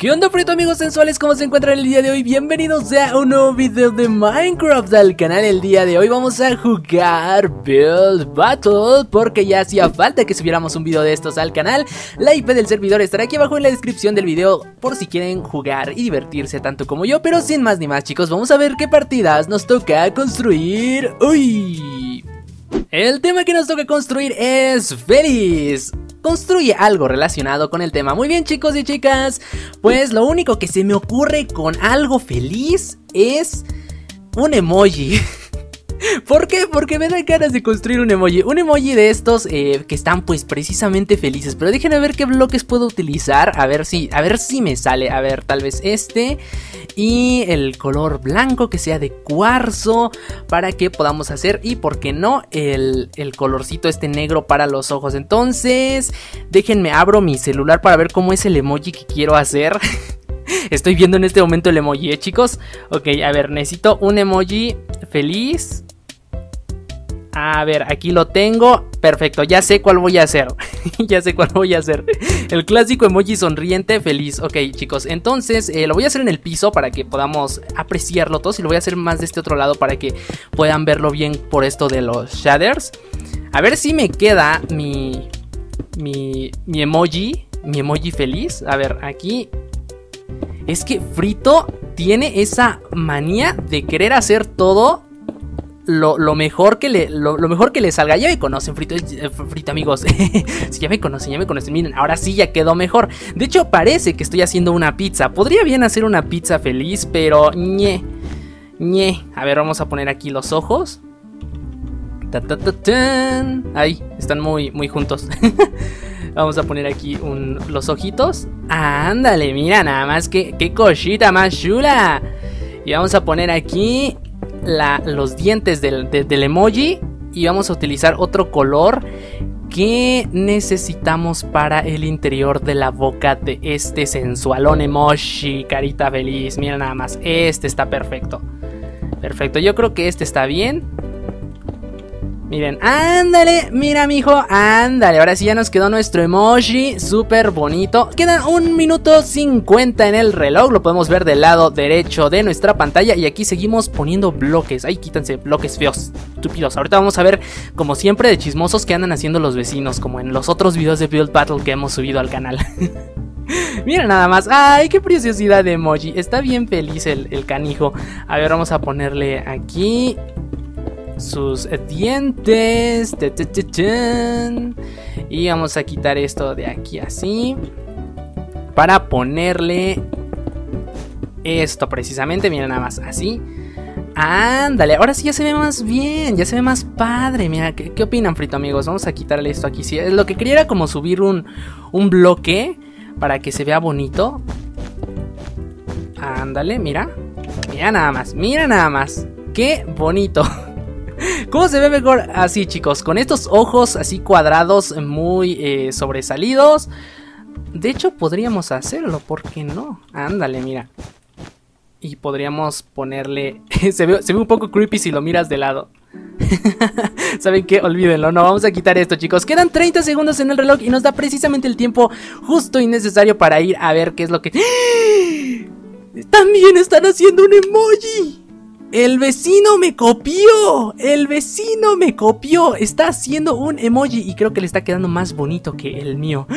¿Qué onda frito amigos sensuales? ¿Cómo se encuentran el día de hoy? Bienvenidos a un nuevo video de Minecraft al canal El día de hoy vamos a jugar Build Battle Porque ya hacía falta que subiéramos un video de estos al canal La IP del servidor estará aquí abajo en la descripción del video Por si quieren jugar y divertirse tanto como yo Pero sin más ni más chicos, vamos a ver qué partidas nos toca construir ¡Uy! El tema que nos toca construir es feliz construye algo relacionado con el tema. Muy bien chicos y chicas, pues lo único que se me ocurre con algo feliz es un emoji. ¿Por qué? Porque me da ganas de construir un emoji. Un emoji de estos eh, que están pues precisamente felices. Pero déjenme ver qué bloques puedo utilizar. A ver si, a ver si me sale. A ver, tal vez este. Y el color blanco que sea de cuarzo. Para que podamos hacer. Y por qué no, el, el colorcito este negro para los ojos. Entonces, déjenme abro mi celular para ver cómo es el emoji que quiero hacer. Estoy viendo en este momento el emoji, ¿eh, chicos? Ok, a ver, necesito un emoji feliz. A ver, aquí lo tengo. Perfecto, ya sé cuál voy a hacer. ya sé cuál voy a hacer. El clásico emoji sonriente feliz. Ok, chicos, entonces eh, lo voy a hacer en el piso para que podamos apreciarlo todos. Y lo voy a hacer más de este otro lado para que puedan verlo bien por esto de los shaders. A ver si me queda mi, mi, mi emoji. Mi emoji feliz. A ver, aquí. Es que Frito tiene esa manía de querer hacer todo lo, mejor que le, lo, mejor que le salga. Ya me conocen, frito, eh, amigos. si ya me conocen, ya me conocen. Miren, ahora sí ya quedó mejor. De hecho, parece que estoy haciendo una pizza. Podría bien hacer una pizza feliz, pero ñe. ñe. A ver, vamos a poner aquí los ojos. Ta, Ahí, están muy, muy juntos. Vamos a poner aquí los ojitos. Ándale, mira nada más que qué cosita más chula. Y vamos a poner aquí los dientes del, emoji y vamos a utilizar otro color que necesitamos para el interior de la boca de este sensualón emoji, carita feliz. Mira nada más, este está perfecto. Perfecto, yo creo que este está bien. Miren, ándale, mira mijo, ándale, ahora sí ya nos quedó nuestro emoji, súper bonito. Quedan un minuto 50 en el reloj, lo podemos ver del lado derecho de nuestra pantalla. Y aquí seguimos poniendo bloques, ay quítanse, bloques feos, estúpidos. Ahorita vamos a ver, como siempre, de chismosos que andan haciendo los vecinos Como en los otros videos de Build Battle que hemos subido al canal. Mira nada más, ay qué preciosidad de emoji, está bien feliz el, el canijo. A ver, vamos a ponerle aquí sus dientes. Y vamos a quitar esto de aquí así. Para ponerle esto precisamente. Mira nada más así. Ándale, ahora sí ya se ve más bien, ya se ve más padre. Mira, ¿qué, opinan, frito amigos? Vamos a quitarle esto aquí. lo que quería era como subir un, un bloque para que se vea bonito. Ándale, mira. Mira nada más, mira nada más. Qué bonito. ¿Cómo se ve mejor así, chicos? Con estos ojos así cuadrados muy eh, sobresalidos. De hecho, podríamos hacerlo, ¿por qué no? Ándale, mira. Y podríamos ponerle... se, ve, se ve un poco creepy si lo miras de lado. ¿Saben qué? Olvídenlo, no, vamos a quitar esto chicos Quedan 30 segundos en el reloj y nos da precisamente el tiempo justo y necesario para ir a ver qué es lo que... ¡También están haciendo un emoji! El vecino me copió. El vecino me copió. Está haciendo un emoji y creo que le está quedando más bonito que el mío.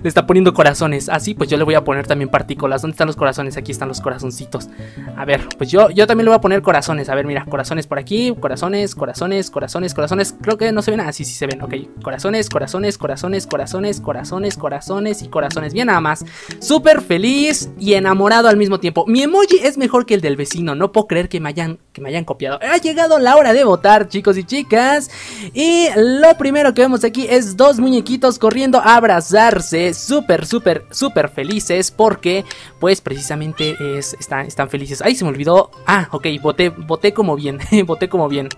Le está poniendo corazones. Así, ah, pues yo le voy a poner también partículas. ¿Dónde están los corazones? Aquí están los corazoncitos. A ver, pues yo, yo también le voy a poner corazones. A ver, mira, corazones por aquí. Corazones, corazones, corazones, corazones. Creo que no se ven. Ah, sí, sí se ven. Ok, corazones, corazones, corazones, corazones, corazones, corazones y corazones. Bien, nada más. Súper feliz y enamorado al mismo tiempo. Mi emoji es mejor que el del vecino. No puedo creer que me hayan que me hayan copiado. Ha llegado la hora de votar, chicos y chicas. Y lo primero que vemos aquí es dos muñequitos corriendo a abrazarse. Súper, súper, súper felices. Porque, pues, precisamente es, están, están felices. Ay, se me olvidó. Ah, ok, voté, voté como bien. voté como bien.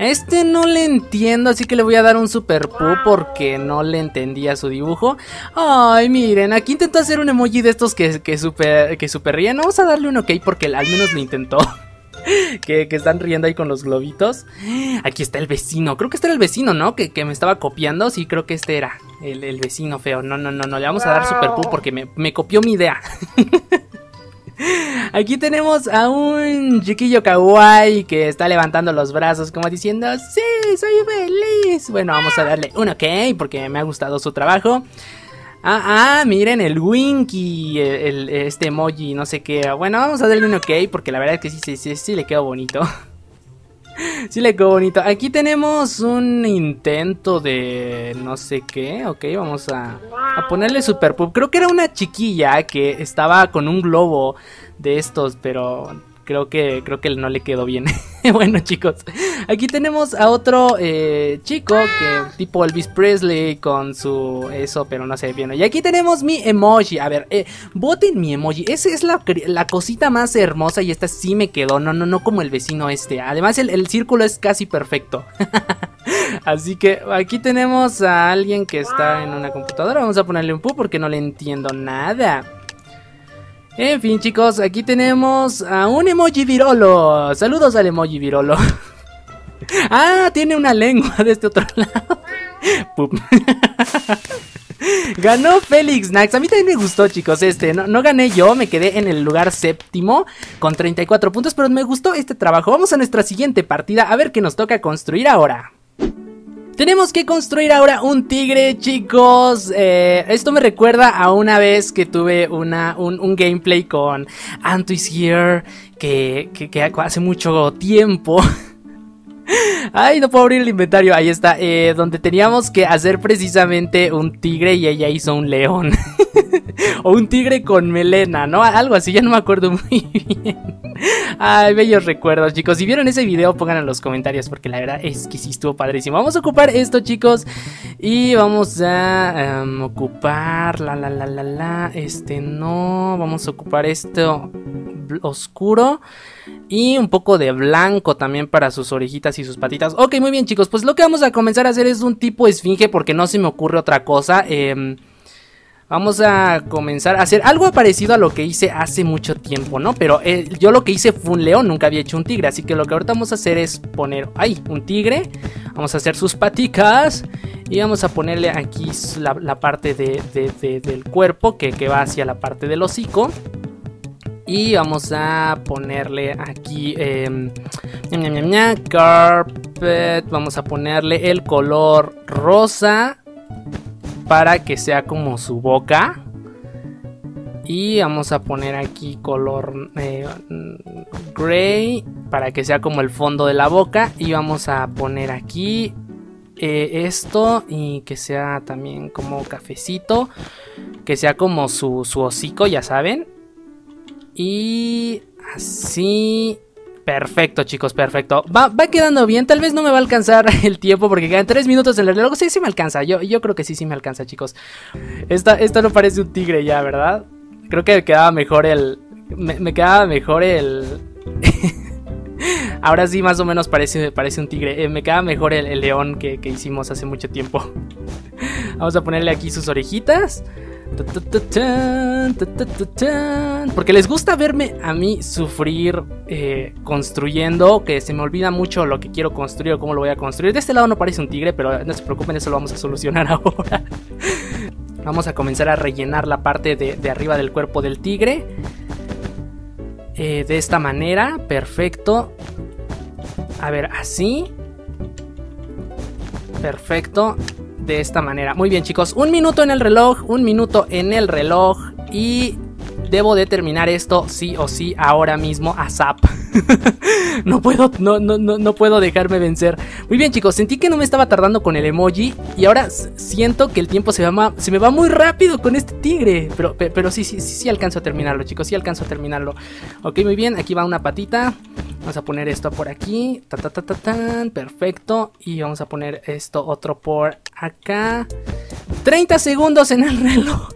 Este no le entiendo, así que le voy a dar un super pu porque no le entendía su dibujo. Ay, miren, aquí intentó hacer un emoji de estos que, que super, que super ríen. Vamos a darle un ok porque al menos lo intentó. que, están riendo ahí con los globitos. Aquí está el vecino. Creo que este era el vecino, ¿no? Que, me estaba copiando. Sí, creo que este era el, vecino feo. No, no, no, no. Le vamos a dar super porque me, me copió mi idea. Aquí tenemos a un chiquillo kawaii que está levantando los brazos como diciendo, sí, soy feliz. Bueno, vamos a darle un ok porque me ha gustado su trabajo. Ah, ah, miren el Winky, este emoji, no sé qué. Bueno, vamos a darle un ok porque la verdad es que sí, sí, sí, sí le quedó bonito. sí le quedó bonito. Aquí tenemos un intento de no sé qué. Ok, vamos a, a ponerle super pub. Creo que era una chiquilla que estaba con un globo de estos, pero creo que creo que no le quedó bien. bueno, chicos, aquí tenemos a otro eh, chico que tipo Elvis Presley con su eso, pero no sé bien. Y aquí tenemos mi emoji. A ver, eh, voten mi emoji. Esa es la, la, cosita más hermosa y esta sí me quedó. No, no, no como el vecino este. Además, el, el círculo es casi perfecto. Así que aquí tenemos a alguien que está en una computadora. Vamos a ponerle un pu porque no le entiendo nada. En fin, chicos, aquí tenemos a un emoji virolo. Saludos al emoji virolo. ah, tiene una lengua de este otro lado. Ganó Félix Nax. A mí también me gustó, chicos, este. No, no, gané yo, me quedé en el lugar séptimo con 34 puntos, pero me gustó este trabajo. Vamos a nuestra siguiente partida a ver qué nos toca construir ahora. Tenemos que construir ahora un tigre, chicos. Eh, esto me recuerda a una vez que tuve una, un, gameplay con Antuis Here, que, que, hace mucho tiempo. Ay, no puedo abrir el inventario. Ahí está. Eh, donde teníamos que hacer precisamente un tigre y ella hizo un león. o un tigre con melena, ¿no? Algo así, ya no me acuerdo muy bien. Ay, bellos recuerdos, chicos. Si vieron ese video, pongan en los comentarios porque la verdad es que sí estuvo padrísimo. Vamos a ocupar esto, chicos. Y vamos a em, ocupar la la la la la. Este no. Vamos a ocupar esto oscuro. Y un poco de blanco también para sus orejitas y sus patitas. Ok, muy bien, chicos. Pues lo que vamos a comenzar a hacer es un tipo esfinge porque no se me ocurre otra cosa. Eh, Vamos a comenzar a hacer algo parecido a lo que hice hace mucho tiempo, ¿no? Pero eh, yo lo que hice fue un león, nunca había hecho un tigre. Así que lo que ahorita vamos a hacer es poner, ay, un tigre. Vamos a hacer sus paticas. Y vamos a ponerle aquí la, parte del cuerpo que, va hacia la parte del hocico. Y vamos a ponerle aquí eh, carpet. Vamos a ponerle el color rosa para que sea como su boca. Y vamos a poner aquí color eh, gray para que sea como el fondo de la boca. Y vamos a poner aquí eh, esto y que sea también como cafecito. Que sea como su, su hocico, ya saben. Y así Perfecto, chicos, perfecto. Va, quedando bien. Tal vez no me va a alcanzar el tiempo porque quedan 3 minutos en el reloj. Sí, sí me alcanza. Yo, yo creo que sí, sí me alcanza, chicos. Esta, esto no parece un tigre ya, ¿verdad? Creo que me quedaba mejor el. Me, quedaba mejor el. Ahora sí, más o menos parece, parece un tigre. Eh, me quedaba mejor el, león que, que hicimos hace mucho tiempo. Vamos a ponerle aquí sus orejitas. Porque les gusta verme a mí sufrir eh, construyendo, que se me olvida mucho lo que quiero construir o cómo lo voy a construir. De este lado no parece un tigre, pero no se preocupen, eso lo vamos a solucionar ahora. vamos a comenzar a rellenar la parte de, arriba del cuerpo del tigre. Eh, de esta manera, perfecto. A ver, así. Perfecto de esta manera. Muy bien chicos, un minuto en el reloj, un minuto en el reloj y debo de terminar esto sí o sí ahora mismo a zap. no puedo, no, no, no, puedo dejarme vencer. Muy bien, chicos, sentí que no me estaba tardando con el emoji. Y ahora siento que el tiempo se, va, se me va muy rápido con este tigre. Pero, pero sí, sí, sí, sí alcanzo a terminarlo, chicos. Sí alcanzo a terminarlo. Ok, muy bien. Aquí va una patita. Vamos a poner esto por aquí. Ta, ta, ta, ta, tan. Perfecto. Y vamos a poner esto otro por acá. 30 segundos en el reloj.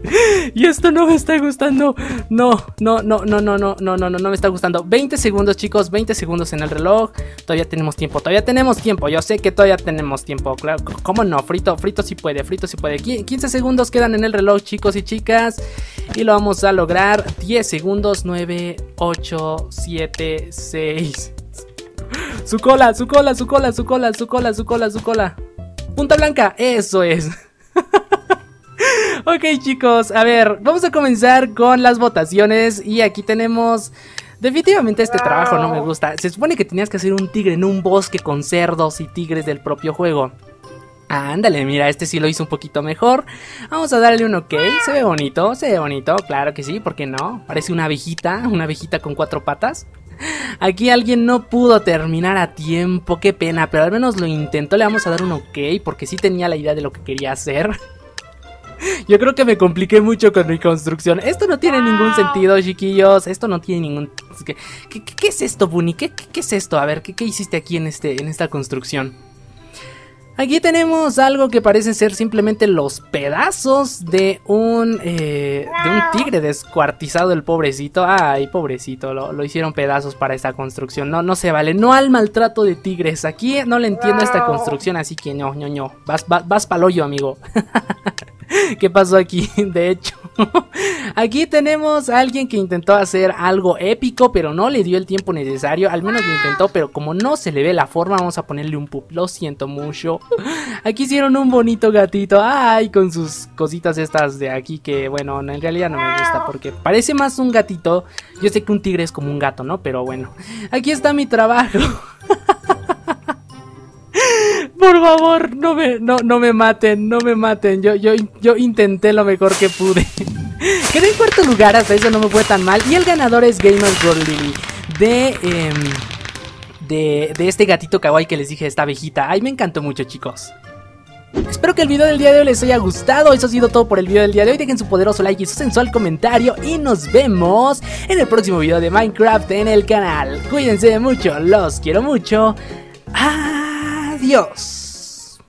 Y esto no me está gustando. No, no, no, no, no, no, no, no, no, no me está gustando. 20 segundos, chicos, 20 segundos en el reloj. Todavía tenemos tiempo, todavía tenemos tiempo. Yo sé que todavía tenemos tiempo. Claro, ¿cómo no? Frito, frito sí puede, frito sí puede. 15 segundos quedan en el reloj, chicos y chicas. Y lo vamos a lograr 10 segundos, 9, 8, 7, 6. Su cola, su cola, su cola, su cola, su cola, su cola, su cola. Punta blanca, eso es. ok chicos, a ver, vamos a comenzar con las votaciones y aquí tenemos... Definitivamente este trabajo no me gusta. Se supone que tenías que hacer un tigre en un bosque con cerdos y tigres del propio juego. Ándale, mira, este sí lo hizo un poquito mejor. Vamos a darle un ok. Se ve bonito, se ve bonito, claro que sí, ¿por qué no? Parece una abejita, una abejita con cuatro patas. Aquí alguien no pudo terminar a tiempo, qué pena, pero al menos lo intentó. Le vamos a dar un ok porque sí tenía la idea de lo que quería hacer. Yo creo que me compliqué mucho con mi construcción. Esto no tiene ningún sentido, chiquillos. Esto no tiene ningún... ¿Qué, qué, es esto, Bunny? ¿Qué, ¿Qué, es esto? A ver, ¿qué, hiciste aquí en, este, en esta construcción? Aquí tenemos algo que parece ser simplemente los pedazos de un, eh, de un tigre descuartizado, el pobrecito. Ay, pobrecito, lo, hicieron pedazos para esta construcción. No, no se vale, no al maltrato de tigres. Aquí no le entiendo esta construcción, así que no, no, no. Vas, vas, vas hoyo, amigo. ¿Qué pasó aquí? De hecho, aquí tenemos a alguien que intentó hacer algo épico, pero no le dio el tiempo necesario. Al menos lo intentó, pero como no se le ve la forma, vamos a ponerle un pup. Lo siento mucho. Aquí hicieron un bonito gatito. Ay, con sus cositas estas de aquí que, bueno, en realidad no me gusta porque parece más un gatito. Yo sé que un tigre es como un gato, ¿no? Pero bueno, aquí está mi trabajo. Por favor, no me, no, no me maten, no me maten. Yo, yo, yo intenté lo mejor que pude. Quedé en cuarto lugar, hasta eso no me fue tan mal. Y el ganador es Gamer Girl. De, em, de, de este gatito kawaii que les dije, esta abejita. Ay, me encantó mucho, chicos. Espero que el video del día de hoy les haya gustado. Eso ha sido todo por el video del día de hoy. Dejen su poderoso like y su sensual comentario. Y nos vemos en el próximo video de Minecraft en el canal. Cuídense mucho, los quiero mucho. Adiós.